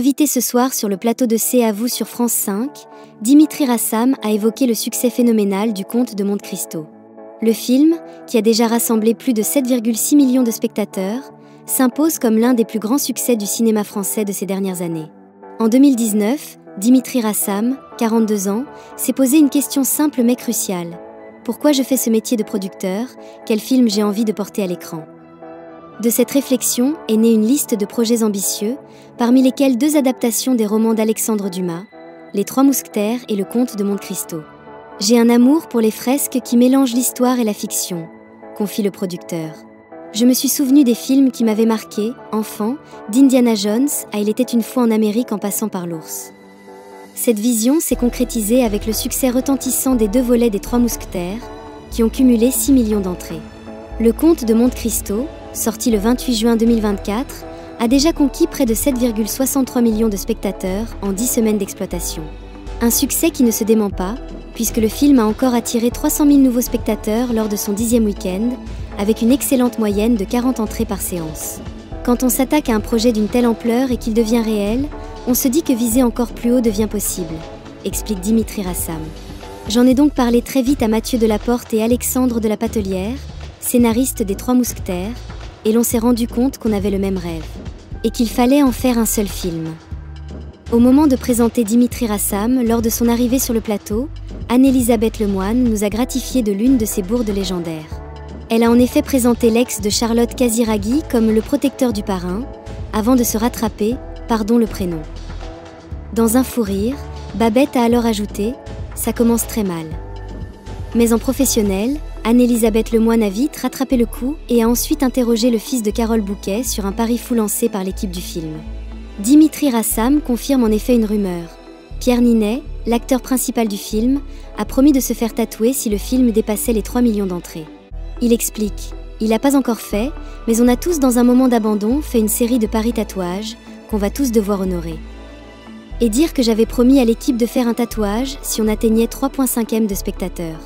Invité ce soir sur le plateau de C'est à vous sur France 5, Dimitri Rassam a évoqué le succès phénoménal du Comte de Monte Cristo. Le film, qui a déjà rassemblé plus de 7,6 millions de spectateurs, s'impose comme l'un des plus grands succès du cinéma français de ces dernières années. En 2019, Dimitri Rassam, 42 ans, s'est posé une question simple mais cruciale. Pourquoi je fais ce métier de producteur? Quel film j'ai envie de porter à l'écran? De cette réflexion est née une liste de projets ambitieux, parmi lesquels deux adaptations des romans d'Alexandre Dumas, Les Trois Mousquetaires et Le Comte de Monte Cristo. J'ai un amour pour les fresques qui mélangent l'histoire et la fiction, confie le producteur. Je me suis souvenu des films qui m'avaient marqué, enfant, d'Indiana Jones à Il était une fois en Amérique en passant par l'ours. Cette vision s'est concrétisée avec le succès retentissant des deux volets des Trois Mousquetaires, qui ont cumulé 6 millions d'entrées. Le Comte de Monte Cristo, sorti le 28 juin 2024, a déjà conquis près de 7,63 millions de spectateurs en 10 semaines d'exploitation. Un succès qui ne se dément pas, puisque le film a encore attiré 300 000 nouveaux spectateurs lors de son dixième week-end, avec une excellente moyenne de 40 entrées par séance. Quand on s'attaque à un projet d'une telle ampleur et qu'il devient réel, on se dit que viser encore plus haut devient possible, explique Dimitri Rassam. J'en ai donc parlé très vite à Mathieu Delaporte et Alexandre de la Patelière, scénaristes des Trois Mousquetaires, et l'on s'est rendu compte qu'on avait le même rêve, et qu'il fallait en faire un seul film. Au moment de présenter Dimitri Rassam, lors de son arrivée sur le plateau, Anne-Elisabeth Lemoine nous a gratifié de l'une de ses bourdes légendaires. Elle a en effet présenté l'ex de Charlotte Casiraghi comme le protecteur du parrain, avant de se rattraper Pardon le prénom. Dans un fou rire, Babette a alors ajouté Ça commence très mal. Mais en professionnel, Anne-Elisabeth Lemoine a vite rattrapé le coup et a ensuite interrogé le fils de Carole Bouquet sur un pari fou lancé par l'équipe du film. Dimitri Rassam confirme en effet une rumeur. Pierre Ninet, l'acteur principal du film, a promis de se faire tatouer si le film dépassait les 3 millions d'entrées. Il explique Il n'a pas encore fait, mais on a tous dans un moment d'abandon fait une série de paris tatouages qu'on va tous devoir honorer. Et dire que j'avais promis à l'équipe de faire un tatouage si on atteignait 3.5 M de spectateurs.